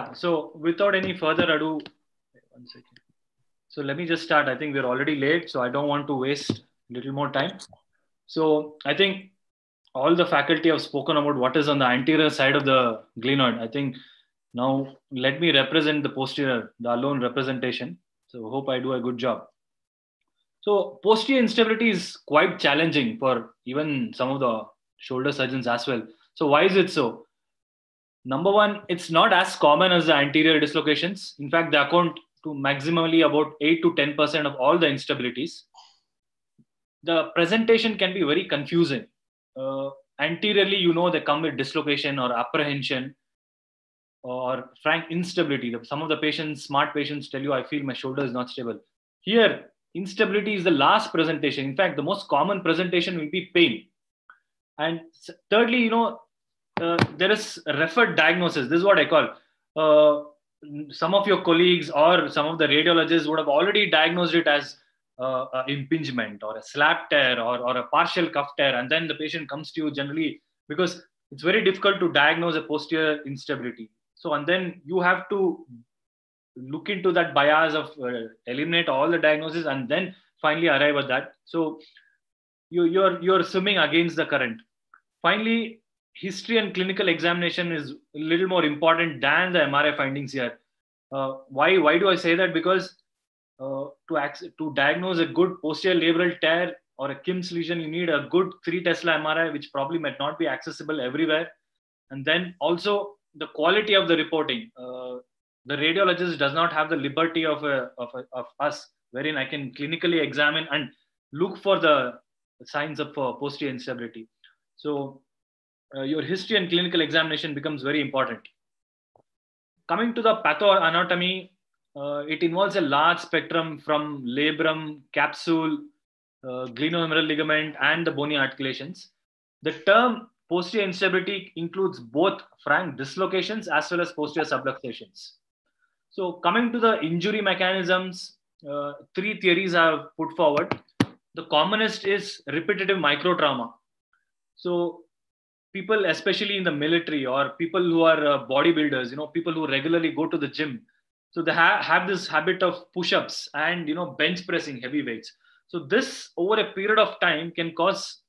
Yeah, so without any further ado, one second. So let me just start. I think we're already late, so I don't want to waste a little more time. So I think all the faculty have spoken about what is on the anterior side of the glenoid. I think now let me represent the posterior, the alone representation. So hope I do a good job. So posterior instability is quite challenging for even some of the shoulder surgeons as well. So why is it so? Number one, it's not as common as the anterior dislocations. In fact, they account to maximally about 8 to 10% of all the instabilities. The presentation can be very confusing. Uh, anteriorly, you know, they come with dislocation or apprehension or frank instability. Some of the patients, smart patients tell you, I feel my shoulder is not stable. Here, instability is the last presentation. In fact, the most common presentation will be pain. And thirdly, you know, there is referred diagnosis. This is what I call. Uh, some of your colleagues or some of the radiologists would have already diagnosed it as uh, impingement or a slap tear or, or a partial cuff tear, and then the patient comes to you generally because it's very difficult to diagnose a posterior instability. So, and then you have to look into that bias of uh, eliminate all the diagnosis and then finally arrive at that. So, you, you're you're swimming against the current. Finally, history and clinical examination is a little more important than the MRI findings here. Uh, why, why do I say that? Because uh, to, ac- to diagnose a good posterior labral tear or a Kim's lesion, you need a good 3 Tesla MRI, which probably might not be accessible everywhere. And then also the quality of the reporting. Uh, the radiologist does not have the liberty of, a, of, a, of us, wherein I can clinically examine and look for the signs of uh, posterior instability. So uh, your history and clinical examination becomes very important. Coming to the pathoanatomy, uh, it involves a large spectrum from labrum, capsule, uh, glenohumeral ligament, and the bony articulations. The term posterior instability includes both frank dislocations as well as posterior subluxations. So, coming to the injury mechanisms, uh, three theories are put forward. The commonest is repetitive microtrauma. So, people especially in the military or people who are uh, bodybuilders you know people who regularly go to the gym. So they ha- have this habit of push-ups and you know bench pressing heavy weights. So this over a period of time can cause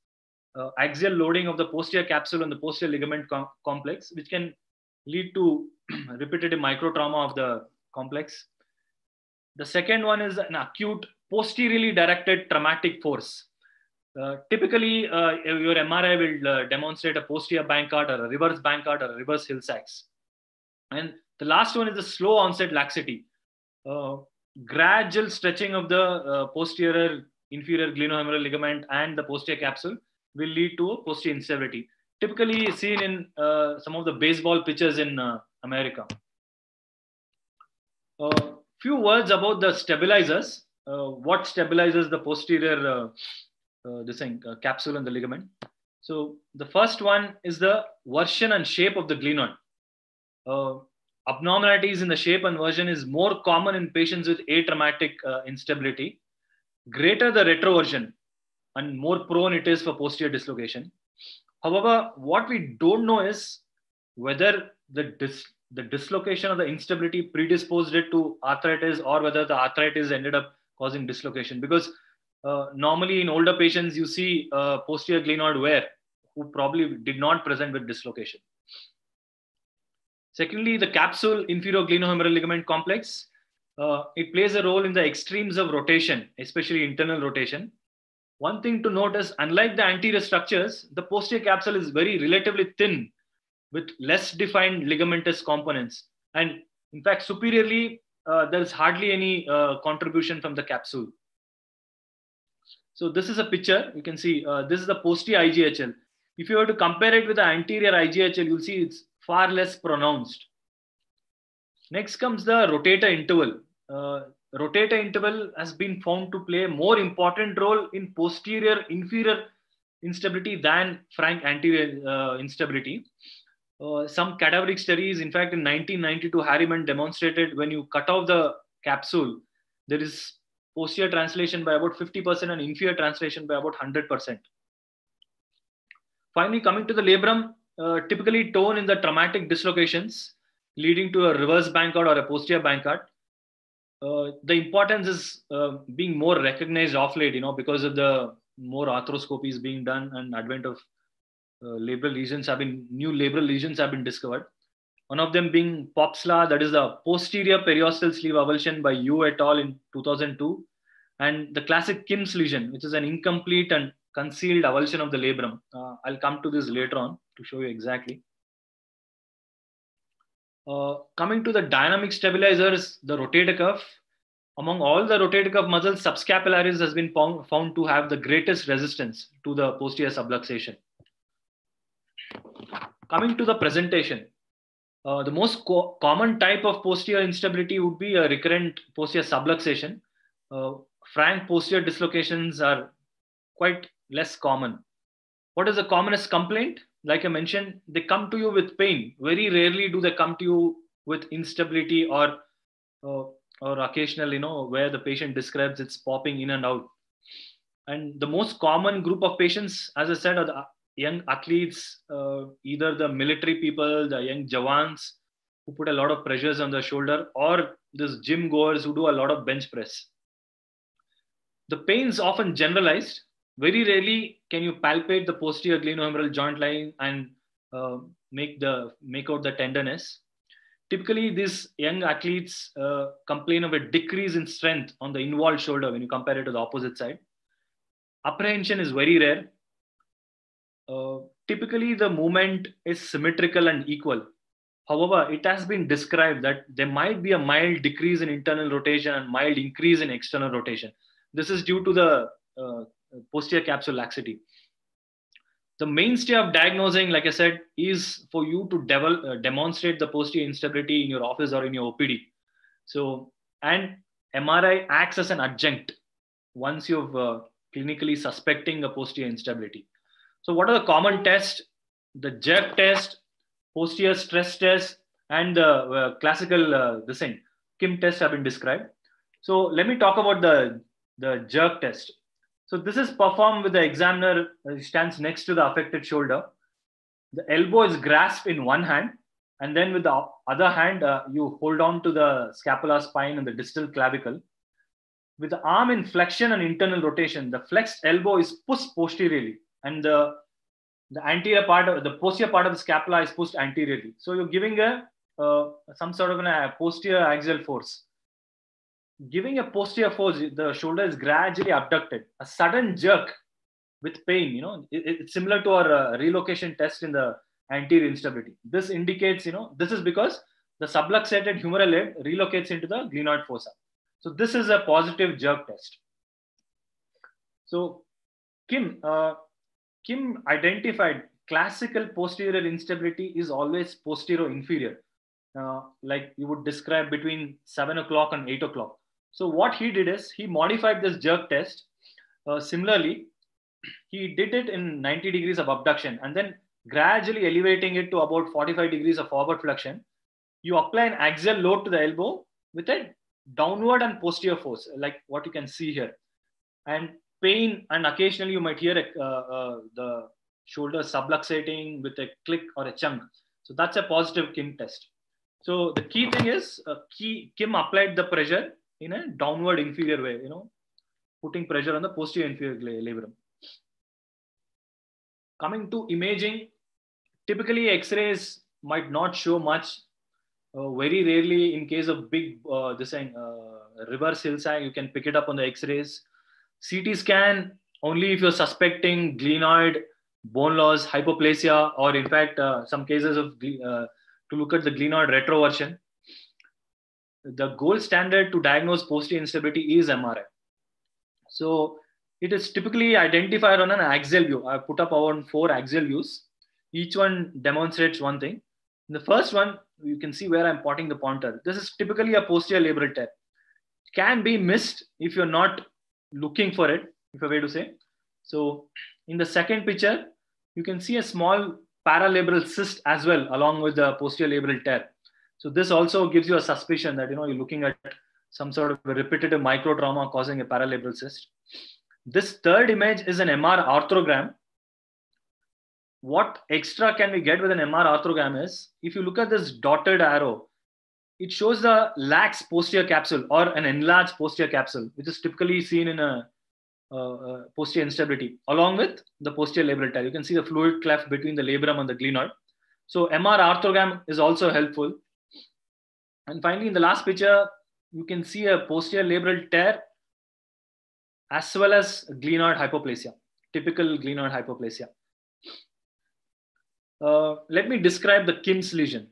uh, axial loading of the posterior capsule and the posterior ligament com- complex which can lead to repetitive microtrauma of the complex. The second one is an acute posteriorly directed traumatic force uh, typically, uh, your MRI will uh, demonstrate a posterior bank Bankart or a reverse bank Bankart or a reverse Hill Sachs. And the last one is the slow onset laxity. Uh, gradual stretching of the uh, posterior inferior glenohumeral ligament and the posterior capsule will lead to a posterior instability, typically seen in some of the baseball pitchers in America. A few words about the stabilizers. what stabilizes the posterior uh, this thing, uh, capsule and the ligament. So the first one is the version and shape of the glenoid. Uh, abnormalities in the shape and version is more common in patients with atraumatic uh, instability. Greater the retroversion and more prone it is for posterior dislocation. However, what we don't know is whether the, dis- the dislocation of the instability predisposed it to arthritis or whether the arthritis ended up causing dislocation because uh, normally in older patients, you see uh, posterior glenoid wear who probably did not present with dislocation. Secondly, the capsule inferior glenohumeral ligament complex. Uh, it plays a role in the extremes of rotation, especially internal rotation. One thing to note is, unlike the anterior structures, the posterior capsule is very relatively thin with less defined ligamentous components. And in fact, superiorly, uh, there's hardly any uh, contribution from the capsule. So this is a picture. You can see uh, this is the posterior IGHL. If you were to compare it with the anterior IGHL, you'll see it's far less pronounced. Next comes the rotator interval. Uh, rotator interval has been found to play a more important role in posterior inferior instability than frank anterior uh, instability. Uh, some cadaveric studies, in fact, in 1992, Harryman demonstrated when you cut off the capsule, there is posterior translation by about 50% and inferior translation by about 100%. Finally, coming to the labrum, uh, typically torn in the traumatic dislocations. leading to a reverse Bankart or a posterior Bankart. Uh, the importance is uh, being more recognized off late, you know, because of the more arthroscopies being done and advent of uh, labral lesions have been new labral lesions have been discovered. One of them being POLPSA, that is the posterior periosteal sleeve avulsion by Yu et al. in 2002, and the classic Kim's lesion, which is an incomplete and concealed avulsion of the labrum. Uh, I'll come to this later on to show you exactly. Uh, coming to the dynamic stabilizers, the rotator cuff. Among all the rotator cuff muscles, subscapularis has been found to have the greatest resistance to the posterior subluxation. Coming to the presentation, uh, the most co common type of posterior instability would be a recurrent posterior subluxation. Uh, frank posterior dislocations are quite less common. What is the commonest complaint? Like I mentioned, they come to you with pain. Very rarely do they come to you with instability or uh, or occasional, you know, where the patient describes it's popping in and out. And the most common group of patients, as I said, are the young athletes, uh, either the military people, the young jawans who put a lot of pressures on the shoulder, or these gym goers who do a lot of bench press. The pain is often generalized. Very rarely can you palpate the posterior glenohumeral joint line and uh, make the make out the tenderness. Typically, these young athletes uh, complain of a decrease in strength on the involved shoulder when you compare it to the opposite side. Apprehension is very rare uh, typically the movement is symmetrical and equal. However, it has been described that there might be a mild decrease in internal rotation and mild increase in external rotation. This is due to the uh, posterior capsule laxity. The mainstay of diagnosing, like I said, is for you to develop, uh, demonstrate the posterior instability in your office or in your OPD. So, and MRI acts as an adjunct once you've uh, clinically suspecting a posterior instability. So what are the common tests? The jerk test, posterior stress test, and the uh, classical uh, the Kim test have been described. So let me talk about the, the jerk test. So this is performed with the examiner uh, stands next to the affected shoulder. The elbow is grasped in one hand, and then with the other hand, uh, you hold on to the scapular spine and the distal clavicle. With the arm in flexion and internal rotation, the flexed elbow is pushed posteriorly and the the anterior part of the posterior part of the scapula is pushed anteriorly. So you're giving a uh, some sort of a posterior axial force. Giving a posterior force, the shoulder is gradually abducted. A sudden jerk with pain, you know, it, it's similar to our uh, relocation test in the anterior instability. This indicates, you know, this is because the subluxated humeral head relocates into the glenoid fossa. So this is a positive jerk test. So Kim, uh, Kim identified classical posterior instability is always posterior inferior, uh, like you would describe between seven o'clock and eight o'clock. So what he did is he modified this jerk test. Uh, similarly, he did it in 90 degrees of abduction and then gradually elevating it to about 45 degrees of forward flexion. You apply an axial load to the elbow with a downward and posterior force, like what you can see here. And pain and occasionally you might hear a, uh, uh, the shoulder subluxating with a click or a chunk. So that's a positive Kim test. So the key thing is uh, key, Kim applied the pressure in a downward inferior way, you know, putting pressure on the posterior inferior labrum. Coming to imaging, typically X-rays might not show much. Uh, very rarely, in case of big, uh, this uh, reverse Hill Sachs, you can pick it up on the X-rays CT scan only if you're suspecting glenoid, bone loss, hypoplasia, or in fact, uh, some cases of uh, to look at the glenoid retroversion. The gold standard to diagnose posterior instability is MRI. So it is typically identified on an axial view. I put up around four axial views. Each one demonstrates one thing. In the first one, you can see where I'm pointing the pointer. This is typically a posterior labral tear. Can be missed if you're not looking for it, if a way to say. So in the second picture, you can see a small paralabral cyst as well, along with the posterior labral tear. So this also gives you a suspicion that you know you're looking at some sort of repetitive micro trauma causing a paralabral cyst. This third image is an MR arthrogram. what extra can we get with an MR arthrogram is if you look at this dotted arrow, it shows the lax posterior capsule or an enlarged posterior capsule, which is typically seen in a, a posterior instability, along with the posterior labral tear. You can see the fluid cleft between the labrum and the glenoid. So MR arthrogram is also helpful. And finally, in the last picture, you can see a posterior labral tear as well as glenoid hypoplasia, typical glenoid hypoplasia. Uh, let me describe the Kim's lesion.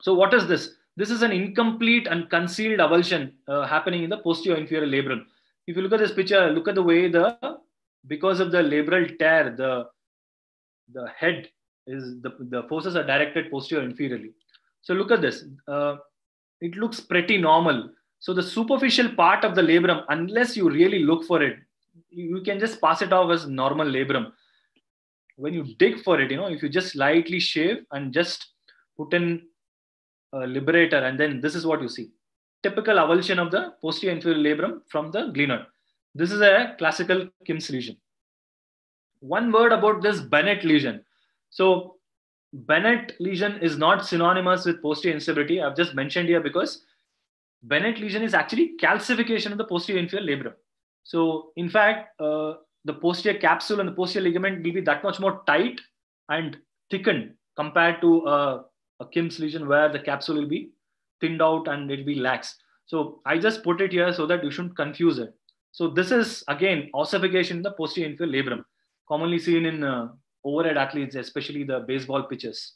So what is this? This is an incomplete and concealed avulsion uh, happening in the posterior inferior labrum. If you look at this picture, look at the way the, because of the labral tear, the, the head is, the, the forces are directed posterior inferiorly. So look at this. Uh, it looks pretty normal. So the superficial part of the labrum, unless you really look for it, you can just pass it off as normal labrum when you dig for it, you know, if you just lightly shave and just put in a liberator, and then this is what you see. Typical avulsion of the posterior inferior labrum from the glenoid. This is a classical Kim's lesion. One word about this Bennett lesion. So Bennett lesion is not synonymous with posterior instability. I've just mentioned here because Bennett lesion is actually calcification of the posterior inferior labrum. So in fact, uh, the posterior capsule and the posterior ligament will be that much more tight and thickened compared to a, a Kim's lesion where the capsule will be thinned out and it will be lax. So I just put it here so that you shouldn't confuse it. So this is again ossification in the posterior inferior labrum, commonly seen in uh, overhead athletes, especially the baseball pitchers.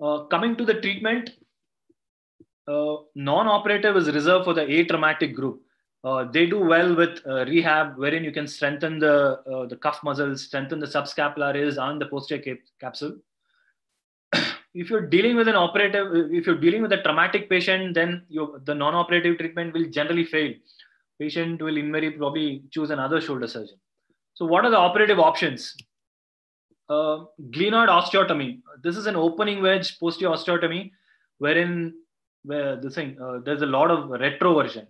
Uh, coming to the treatment, uh, non-operative is reserved for the atraumatic group. Uh, they do well with uh, rehab, wherein you can strengthen the uh, the cuff muscles, strengthen the subscapularis and the posterior cap capsule. If you're dealing with an operative, if you're dealing with a traumatic patient, then the non-operative treatment will generally fail. Patient will invariably probably choose another shoulder surgeon. So, what are the operative options? Uh, glenoid osteotomy. This is an opening wedge posterior osteotomy, wherein where the thing uh, there's a lot of retroversion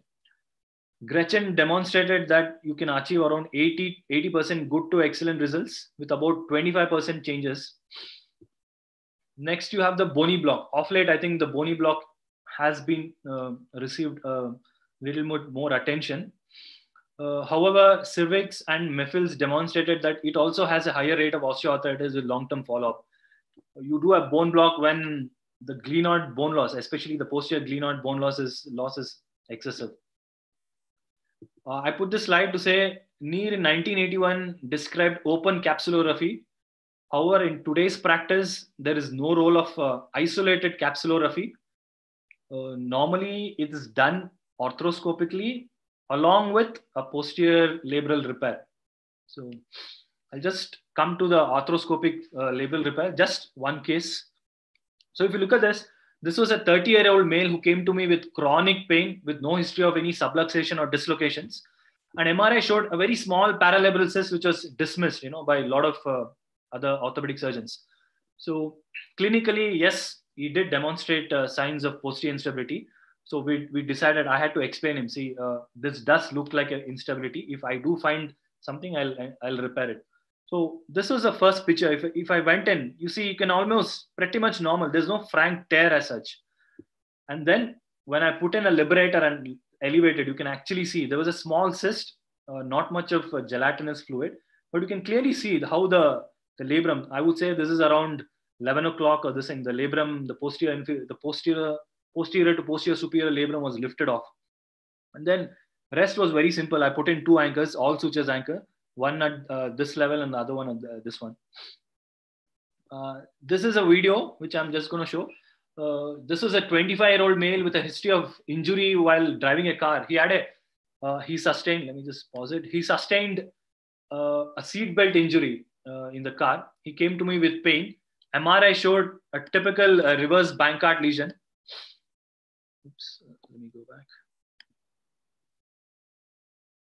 Gretchen demonstrated that you can achieve around 80, 80% good to excellent results with about 25% changes. Next, you have the bony block. Off late, I think the bony block has been uh, received a little more, more attention. Uh, however, Cervix and Mefils demonstrated that it also has a higher rate of osteoarthritis with long-term follow-up. You do a bone block when the glenoid bone loss, especially the posterior glenoid bone loss is, loss is excessive. Uh, I put this slide to say Neer in 1981 described open capsulorrhaphy. However, in today's practice, there is no role of uh, isolated capsulorrhaphy. Uh, normally, it is done arthroscopically along with a posterior labral repair. So I'll just come to the arthroscopic uh, labral repair, just one case. So if you look at this, this was a 30 year old male who came to me with chronic pain with no history of any subluxation or dislocations. And MRI showed a very small paralabral cyst, which was dismissed, you know, by a lot of uh, other orthopedic surgeons. So clinically, yes, he did demonstrate uh, signs of posterior instability. So we, we decided I had to explain him. See, uh, this does look like an instability. If I do find something, I'll I'll repair it. So this was the first picture. If, if I went in, you see, you can almost pretty much normal. There's no frank tear as such. And then when I put in a liberator and elevated, you can actually see there was a small cyst, uh, not much of gelatinous fluid, but you can clearly see how the, the labrum, I would say this is around 11 o'clock or this thing, the labrum, the posterior, the posterior, posterior to posterior superior labrum was lifted off. And then rest was very simple. I put in two anchors, all sutures anchor one at uh, this level and the other one at the, this one. Uh, this is a video which I'm just going to show. Uh, this was a 25 year old male with a history of injury while driving a car. He had a, uh, he sustained, let me just pause it. He sustained uh, a seat belt injury uh, in the car. He came to me with pain. MRI showed a typical reverse Bankart lesion. Oops, let me go back.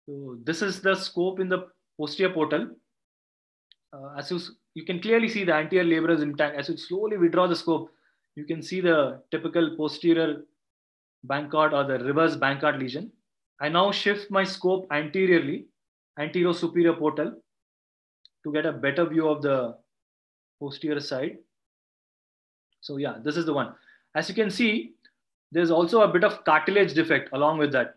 So this is the scope in the posterior portal. Uh, as you, you can clearly see the anterior labrum is intact. As you slowly withdraw the scope, you can see the typical posterior Bankart or the reverse Bankart lesion. I now shift my scope anteriorly, anterior superior portal. To get a better view of the posterior side. So yeah, this is the one. As you can see, there's also a bit of cartilage defect along with that.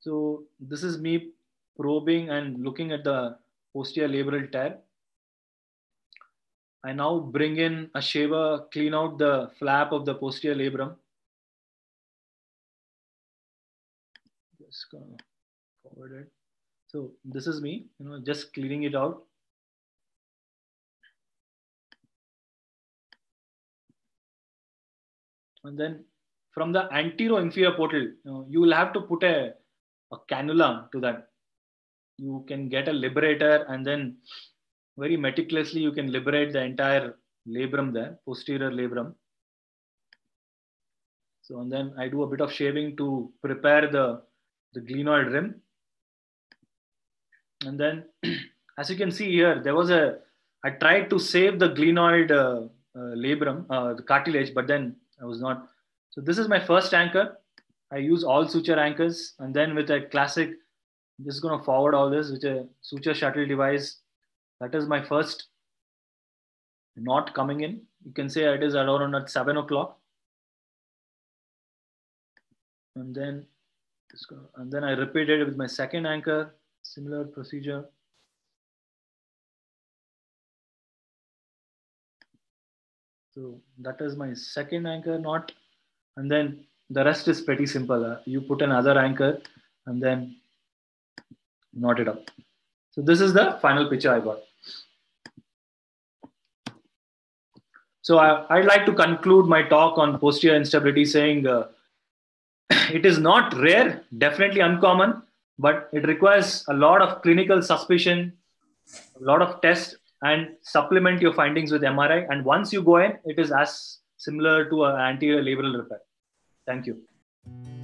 So this is me probing and looking at the posterior labral tear. I now bring in a shaver, clean out the flap of the posterior labrum. Just gonna forward it. So this is me, you know, just cleaning it out. And then from the anterior inferior portal, you, know, you will have to put a, a cannula to that. You can get a liberator and then very meticulously you can liberate the entire labrum there, posterior labrum. So and then I do a bit of shaving to prepare the, the glenoid rim. And then as you can see here, there was a, I tried to save the glenoid uh, uh, labrum, uh, the cartilage, but then I was not. So this is my first anchor. I use all suture anchors and then with a classic, I'm just gonna forward all this with a suture shuttle device. That is my first knot coming in. You can say it is around at seven o'clock. And then, and then I repeated it with my second anchor, similar procedure. So that is my second anchor knot. And then the rest is pretty simple. Uh, you put another anchor and then knot it up. So this is the final picture I got. So I, would like to conclude my talk on posterior instability saying uh, it is not rare, definitely uncommon, but it requires a lot of clinical suspicion, a lot of tests, and supplement your findings with MRI. And once you go in, it is as similar to an anterior labral repair. Thank you.